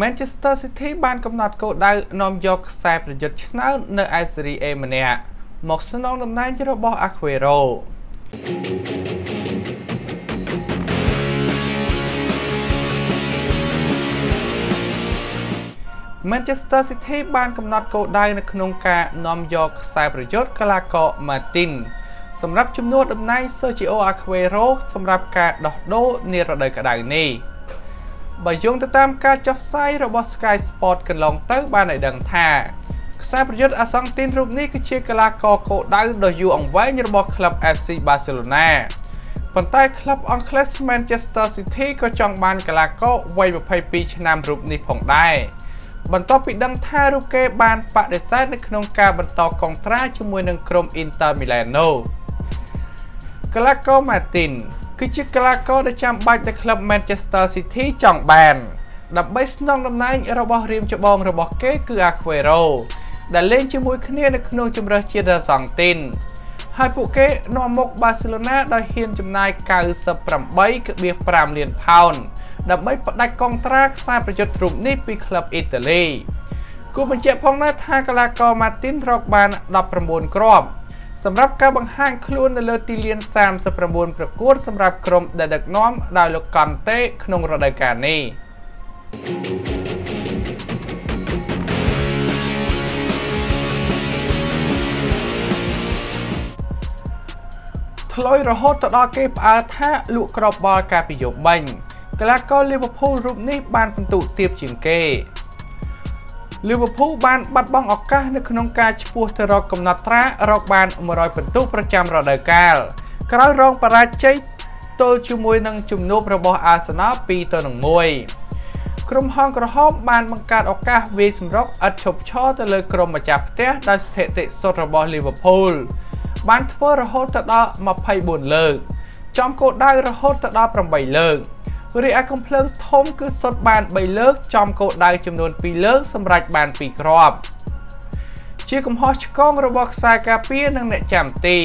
Manchester City បានកំណត់គោលដៅនាំយកខ្សែប្រយុទ្ធឆ្នើមនៅឯស៊េរី A ម្នាក់មកស្នងតំណែងរបស់ Aguero Manchester City បានកំណត់គោលដៅនៅក្នុងការនាំយកខ្សែប្រយុទ្ធកលាករ Martin សម្រាប់ជំនួសតំណែង Sergio Aguero សម្រាប់ការដោះដូរនារដូវក្តៅនេះ បើយោងទៅតាមការចុះផ្សាយរបស់ Sky Sport កន្លងទៅបានឲ្យដឹងថាខ្សែប្រយុទ្ធអាសង់ទីនរូបនេះគឺជាកីឡាករគោលដៅដ៏យូរអង្វែងរបស់ក្លឹប FC Barcelona ប៉ុន្តែក្លឹបអង់គ្លេស Manchester City ក៏ចង់បានកីឡាករវ័យ22ឆ្នាំរូបនេះផងដែរបន្ទាប់ពីដឹងថារូបគេបានបដិសេធនៅក្នុងការបន្តកងត្រាជាមួយនឹងក្រុម Inter Milano កីឡាករ Martin គឺជាកីឡាករដែលចាំបាច់ដែលក្លឹប Manchester City ចង់បានដើម្បីស្នងតំណែងរបស់រៀមច្បងរបស់គេគឺ Aguero ដែលលេងជាមួយគ្នានៅក្នុងជម្រើសជាតិអាសង់ទីនហើយពួកគេនាំមុខ Barcelona ដោយហ៊ានចំណាយ98.5លានផោនដើម្បីផ្ដាច់កងត្រាខ្សែប្រយុទ្ធទ្រូបនេះពីក្លឹបអ៊ីតាលីគូបញ្ជាក់ផងដែរថាកីឡាករ Martin រកបាន19គ្រាប់ សម្រាប់ការបង្ហាញខ្លួននៅលើទីលាន39ប្រកួតសម្រាប់ក្រុមដែលដឹកនាំដោយលោកកង់តេក្នុងរដូវកាលនេះថ្លុយរហូតទៅដល់គេផ្អើលថាលក់ក្របបាល់កាលពីយប់មិញកីឡាករលីវើពូលរូបនេះបានពិន្ទុទាបជាងគេ លីវើពូលបានបាត់បង់ឱកាសនៅក្នុងការឈ្មោះទៅរកកំណត់ត្រារកបាន100ពិន្ទុប្រចាំរដូវកាលក្រោយរងបរាជ័យទល់ជាមួយនឹងជំនួបរបស់អាសនល2ទៅនឹង1ក្រុមហងក្រហមបានបង្កើតឱកាសវាយសម្រុកឥតឈប់ឈរទៅលើក្រុមម្ចាស់ផ្ទះដោយស្ថិតិសុទ្ធរបស់លីវើពូលបានធ្វើរហូតទៅដល់24លើកចំគោលដៅរហូតទៅដល់8លើក រីឯកំភ្លើងធំគឺសុទ្ធបាន3លើកចំគោលដៅចំនួន2លើកសម្រាប់បាន2គ្រាប់ជាកំហុសឆ្គងរបស់ខ្សែការពារនិងអ្នកចាំទី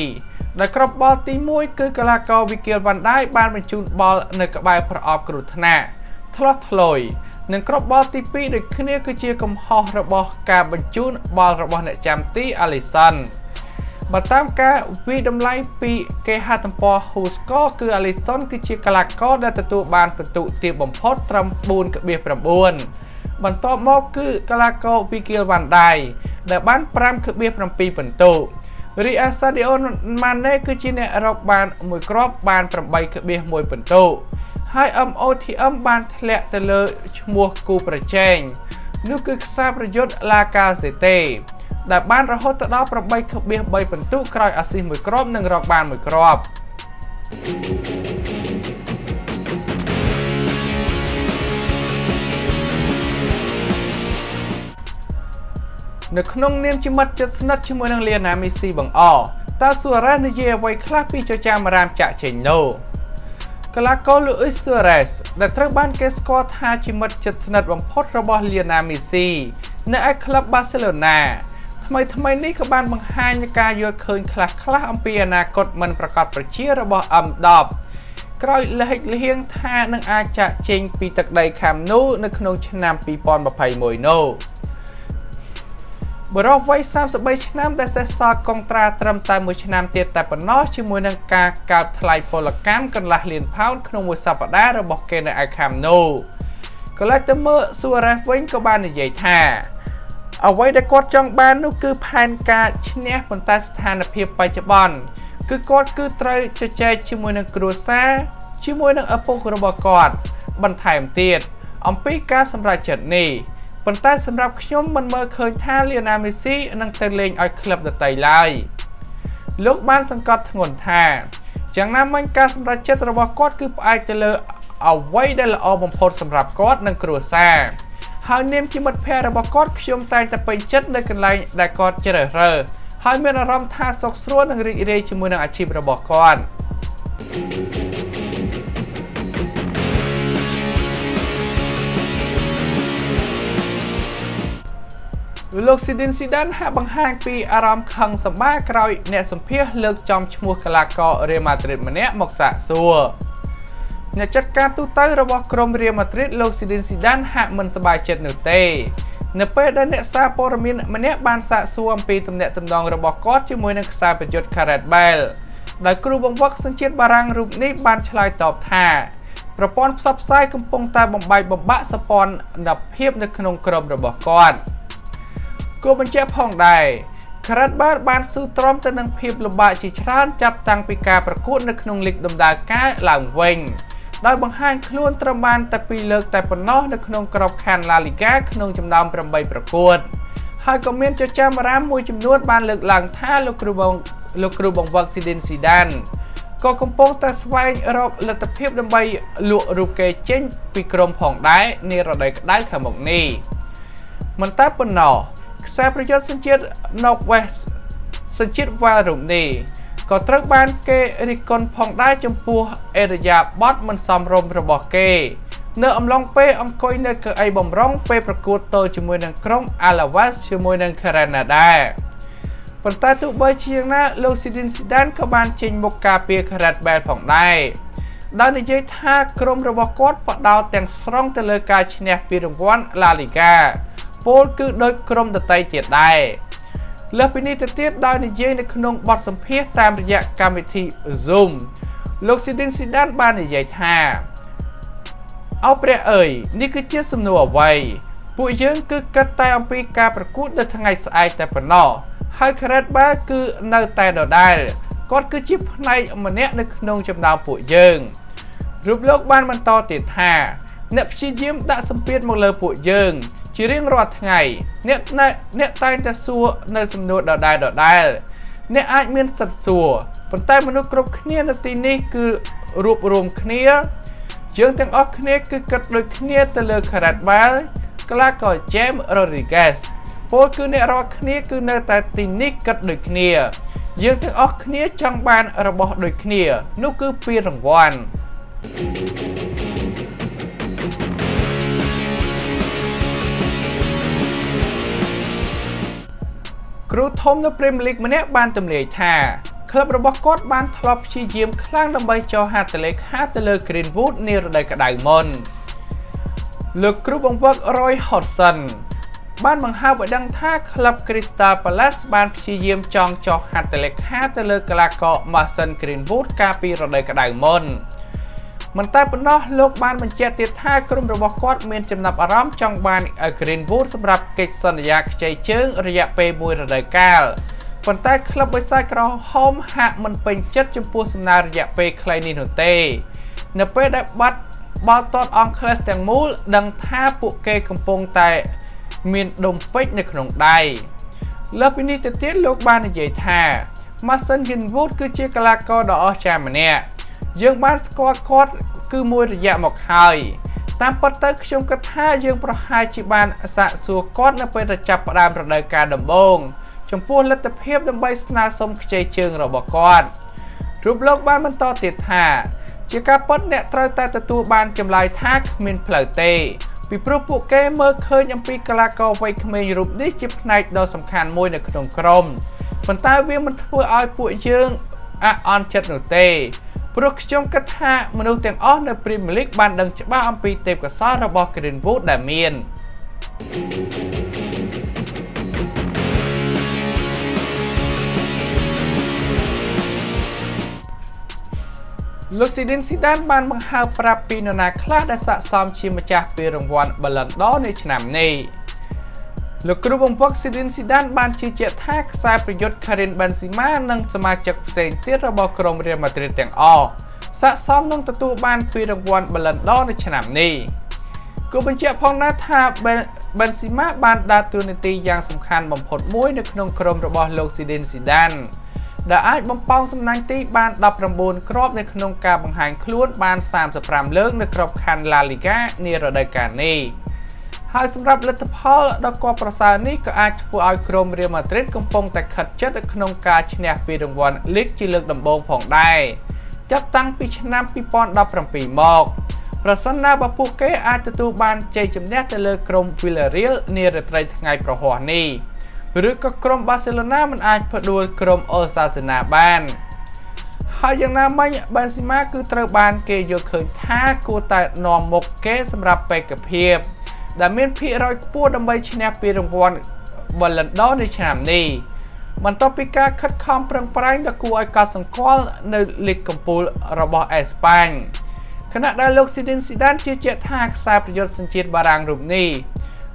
ដែលក្របបាល់ទី1គឺកីឡាករវីគៀលវ៉ាន់ដៃបានបញ្ជូនបាល់នៅក្បែរប្រអប់គ្រោះថ្នាក់ឆ្លោះឆ្លុយនិងក្របបាល់ទី2ដូចគ្នាគឺជាកំហុសរបស់ការបញ្ជូនបាល់របស់អ្នកចាំទីអាលីសាន់ បើតាមការវិតម្លៃពីគេហទំព័រ Who Score គឺ Alisson គឺជាកីឡាករដែលទទួលបានពិន្ទុទាបបំផុតត្រឹម4.9បន្ទាប់មកគឺកីឡាករ Virgil van Dijk ដែលបាន5.7ពិន្ទុរីឯ Sadio Mane គឺជាអ្នករកបានមួយគ្រាប់បាន8.1ពិន្ទុហើយ MOTM បានធ្លាក់ទៅលើឈ្មោះគូប្រជែងនោះគឺខ្សែប្រយុទ្ធ La Casette ដែលបានរហូតទៅដល់8ខបៀស3ពិន្ទុក្រោយអាស៊ីសមួយគ្រាប់និងរកបានមួយគ្រាប់នៅក្នុងនាមជាមិត្តជិតស្និទ្ធជាមួយនឹងលីណាមីស៊ីបង្អតើស៊ូរ៉េសនិយាយអ្វីខ្លះពីចចាមរ៉ាមចាក់ចេញនោះកីឡាករលូអ៊ីសស៊ូរ៉េសដែលត្រូវបានគេស្គាល់ថាជាមិត្តជិតស្និទ្ធបំផុតរបស់លីណាមីស៊ីនៅឯក្លឹបបាសេឡូណា ថ្មីថ្មីនេះក៏បានបង្ហាញការយល់ឃើញខ្លះខ្លះអំពីអនាគតមិនប្រកបប្រជារបស់ M10 ក្រោយលះលៀងថានឹងអាចចាក់ចេញពីទឹកដីខាំនូនៅក្នុងឆ្នាំ2021នោះបរិវ័យ33ឆ្នាំដែលសេសសល់កុងត្រាត្រឹមតែមួយឆ្នាំទៀតតែប៉ុណ្ណោះជាមួយនឹងការកើបថ្លៃពលកម្មកន្លះលានផោនក្នុងមួយសប្តាហ៍របស់គេនៅឯខាំនូក៏លេចទៅមើលស៊ូរ៉េសវិញក៏បាននិយាយថា អ្វីដែលគាត់ចង់បាននោះគឺផែនការឈ្នះប៉ុន្តែស្ថានភាពបច្ចុប្បន្នគឺគាត់គឺត្រូវជជែកជាមួយនឹងគ្រួសារជាមួយនឹងឪពុករបស់គាត់ បន្ថែមទៀតអំពីការសម្រេចចិត្តនេះប៉ុន្តែសម្រាប់ខ្ញុំមិនមើលឃើញថាលីណាមេស៊ីនឹងទៅលេងឲ្យក្លឹបដទៃឡើយលោកបានសង្កត់ធ្ងន់ថាយ៉ាងណាមិញការសម្រេចចិត្តរបស់គាត់គឺផ្អែកទៅលើអ្វីដែលល្អបំផុតសម្រាប់គាត់និងគ្រួសារ ហើយនាមជាមិត្តភ័ក្តិរបស់គាត់ខ្ញុំតែងតែពេញចិត្តនៅកន្លែងដែលគាត់ជ្រើសរើសហើយមានអារម្មណ៍ថាសុខស្រួលនិងរីករាយជាមួយនឹងអាជីពរបស់គាត់លោកស៊ីឌិនស៊ីដានហាក់បង្ហាញពីអារម្មណ៍ខឹងសម្បាក្រោយអ្នកសម្ភាសលើកចំឈ្មោះកីឡាកររ៉េម៉ាឌ្រីតម្នាក់មកសាកសួរ អ្នកចាត់ការទូតរបស់ក្រុមរៀលម៉ាឌ្រីតលោកស៊ីឌីនស៊ីដានហាក់មិនសប្បាយចិត្តនោះទេនៅពេលដែលអ្នកសារព័ត៌មានម្នាក់បានសាកសួរអំពីទំនាក់ទំនងរបស់គាត់ជាមួយនឹងខ្សែប្រយុទ្ធ Gareth Bale ដោយគ្រូបង្វឹកសញ្ជាតិបារាំងរូបនេះបានឆ្លើយតបថាប្រព័ន្ធផ្សព្វផ្សាយកំពុងតែបំបែកបំបាក់សពន្ធភាពនៅក្នុងក្រុមរបស់គាត់គួរបញ្ជាក់ផងដែរ Gareth Bale បានស៊ូទ្រាំទៅនឹងភាពលំបាកជាច្រើនចាប់តាំងពីការប្រកួតនៅក្នុងលីកដំណើរការឡើងវិញ ដោយបង្ហាញខ្លួនត្រឹមបានតែ2លើកតែប៉ុណ្ណោះនៅក្នុងក្របខ័ណ្ឌ La Liga ក្នុងចំណោម8ប្រកួតហើយក៏មានចចាមអារាមមួយចំនួនបានលើកឡើងថាលោកគ្រូបងលោកគ្រូបង្វឹកស៊ីឌីនស៊ីដានក៏កំពុងតែស្វែងរកលទ្ធភាពដើម្បីលក់រូបគេចេញពីក្រុមផងដែរនារដូវក្តៅខាងមុខនេះមិនតែប៉ុណ្ណោះខ្សែប្រយុទ្ធសញ្ជាតិ Northwest សញ្ជាតិ Wales រូបនេះ ក៏ត្រូវបានគេរិះគន់ផងដែរចំពោះអេរយាប័តមិនសមរម្យរបស់គេនៅអំឡុងពេលអង្គុយនៅកៅអីបំរុងពេលប្រកួតទល់ជាមួយនឹងក្រុម Alaves ជាមួយនឹង Granada ប៉ុន្តែទោះបីជាយ៉ាងណាលោក Zidane Zidane ក៏បានចេញមុខការពារ Gareth Bale ផងដែរដោយនិយាយថាក្រុមរបស់គាត់បដោតទាំងស្រុងទៅលើការឈ្នះពីរង្វាន់ La Liga ពលគឺដោយក្រុមដទៃទៀតដែរ លើសពីនេះទៅទៀតដោយនិយាយនៅក្នុងបទសម្ភាសន៍តាមរយៈកម្មវិធី Zoom លោក Zidane Zidane បាននិយាយថាអោព្រះអើយនេះគឺជាសំណួរអ្វីពួកយើងគឺគិតតែអំពីការប្រកួតនៅថ្ងៃស្អែកតែប៉ុណ្ណោះហើយ Gareth Bale គឺនៅតែដដែលគាត់គឺជាផ្នែកម្នាក់នៅក្នុងចំណោមពួកយើងរូបលោកបានបន្តទៀតថាអ្នកព្យាយាមដាក់សម្ពាធមកលើពួកយើង ជារៀងរាល់ថ្ងៃអ្នកអ្នកតែងតែសួរនៅសំណួរដដែលដដែលអ្នកអាចមានសិទ្ធិសួរប៉ុន្តែមនុស្សគ្រប់គ្នានៅទីនេះគឺរួបរวมគ្នាយើងទាំងអស់គ្នាគឺគិតដូចគ្នាទៅលើ Gareth Bale ក្លាក៏ James Rodriguez ពលគឺអ្នករាល់គ្នាគឺនៅតែទីនេះគិតដូចគ្នា យើងទាំងអស់គ្នាចង់បានរបស់ដូចគ្នានោះគឺពានរង្វាន់ គ្រូធំនៅ Premier League ម្នាក់បានទម្លាយថាក្លឹបរបស់គាត់បានធ្លាប់ព្យាយាមខ្លាំងដើម្បីចោះហាត់តលេខាទៅលើ Greenwood នារដូវក្តៅមុនលោកគ្រូបង្វឹក Roy Hodgson បានបង្ហើបឲ្យដឹងថាក្លឹប Crystal Palace បានព្យាយាមចងចោះហត្ថលេខាទៅលើកីឡាករ Mason Greenwood កាលពីរដូវក្តៅមុន មិនតែប៉ុណ្ណោះលោកបានបញ្ជាក់ទៀតថាក្រុមរបស់គាត់មានចំណាប់អារម្មណ៍ចង់បាន Greenwood សម្រាប់កិច្ចសន្យាខ្ចីជើងរយៈពេលមួយរដូវកាលប៉ុន្តែក្លឹបបិសាចក្រហមហាក់មិនពេញចិត្តចំពោះសំណើរយៈពេលខ្លីនេះនោះទេ នៅពេលដែលបាត់បាល់ទាត់អង់គ្លេសទាំងមូលដឹងថាពួកគេកំពុងតែមានដុំពេជ្រនៅក្នុងដៃលើពីនេះទៅទៀតលោកបាននិយាយថា Mason Greenwood គឺជាកីឡាករដ៏អស្ចារ្យម្នាក់ យើងបានស្គាល់គាត់គឺមួយរយៈមកហើយតាមពិតទៅខ្ញុំគិតថាយើងប្រហែលជាបានសាកសួរគាត់នៅពេលដែលចាប់ផ្ដើមរដូវកាលដំបូងចំពោះលទ្ធភាពដើម្បីស្នើសុំខ្ចីជើងរបស់គាត់រូបលោកបានបន្តទៀតថាជាការពិតអ្នកត្រូវតែទទួលបានចម្លើយថាគ្មានផ្លូវទេពីព្រោះពួកគេមើលឃើញអំពីកីឡាករវ័យក្មេងរូបនេះជាផ្នែកដ៏សំខាន់មួយនៅក្នុងក្រុមប៉ុន្តែវាមិនធ្វើឲ្យពួកយើងអាក់អន់ចិត្តនោះទេ ព្រោះខ្ញុំគិតថាមនុស្សទាំងអស់នៅ Premier League បានដឹងច្បាស់អំពីទេពកោសល្យរបស់ Greenwood ដែលមាន thank you លោកស៊ីឌីនស៊ីដានបានបង្ហើបប្រាប់ពីនរណាខ្លះដែលស័ក្តិសមជាម្ចាស់ពានរង្វាន់ Ballon d'Or នៅឆ្នាំនេះ លោកគ្រូបំពុកស៊ីឌីនស៊ីដានបានជឿជាក់ថាខ្សែប្រយុទ្ធ Karim Benzema និងសមាជិកផ្សេងទៀតរបស់ក្រុម Real Madrid ទាំងអស់ស័ក្តិសមនឹងទទួលបានពានរង្វាន់ Ballon d'Or នៅឆ្នាំនេះគូបញ្ជាក់ផងដែរថា Benzema បានដើរតួនាទីយ៉ាងសំខាន់បំផុតមួយនៅក្នុងក្រុមរបស់លោក Zidane Zidane ដែលអាចបំពងសំណាញ់ទីបាន19គ្រាប់នៅក្នុងការបង្ហាញខ្លួនបាន35លើកនៅក្របខ័ណ្ឌ La Liga នារដូវកាលនេះ ហើយសម្រាប់លទ្ធផលដ៏គប្បប្រសើរនេះក៏អាចធ្វើឲ្យក្រុម Real Madrid កំពុងតែខិតជិតក្នុងការឈ្នះពានរង្វាន់ League ជាលើកដំបូងផងដែរចាប់តាំងពីឆ្នាំ2017មកប្រសិនណាបើពួកគេអាចទទួលបានជ័យជំនះទៅលើក្រុម Villarreal នារាត្រីថ្ងៃប្រហ័សនេះឬក៏ក្រុមបាសេឡូណាមិនអាចផ្ដួលក្រុមអូសាសេណាបានហហើយយ៉ាងណាមិញបេនស៊ីម៉ាគឺត្រូវបានគេយកឃើញថាគួរតែនាំមុខគេសម្រាប់បេក្ខភាព ដែលមានភាគរយខ្ពស់ដើម្បីឈ្នះពានរង្វាន់ Ballon d'Or នៅឆ្នាំនេះបន្ទាប់ពីការខិតខំប្រឹងប្រែងដ៏គួរឲ្យកត់សម្គាល់នៅលីកកំពូលរបស់អេស្ប៉ាញខណៈដែលលោកស៊ីឌីនស៊ីដានជឿជាក់ថាខ្សែប្រយុទ្ធសញ្ជាតិបារាំងរូបនេះ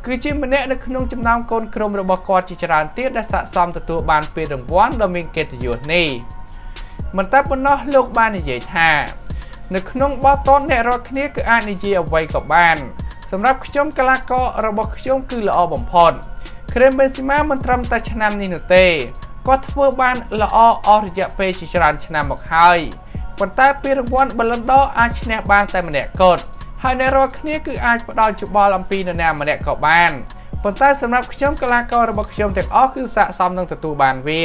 គឺជាម្នាក់នៅក្នុងចំណោមកូនក្រុមរបស់គាត់ជាច្រើនទៀតដែលស័ក្តិសមទទួលបានពានរង្វាន់ដ៏មានកិត្តិយសនេះមិនតែប៉ុណ្ណោះលោកបាននិយាយថា នៅក្នុងបទតនអ្នករាល់គ្នាគឺអាចនិយាយអ្វីក៏បាន សម្រាប់ខ្ញុំកីឡាកររបស់ខ្ញុំគឺល្អបំផុតគ្រេមបេស៊ីម៉ាមិនត្រឹមតែឆ្នាំនេះនោះទេគាត់ធ្វើបានល្អអស់រយៈពេលជាច្រើនឆ្នាំមកហើយប៉ុន្តែពានរង្វាន់បលិនដអាចឈ្នះបានតែម្នាក់គត់ហើយអ្នករាល់គ្នាគឺអាចផ្ដល់យោបល់អំពីនរណាម្នាក់ក៏បានប៉ុន្តែសម្រាប់ខ្ញុំកីឡាកររបស់ខ្ញុំទាំងអស់គឺស័ក្តិសមនឹងទទួលបានវា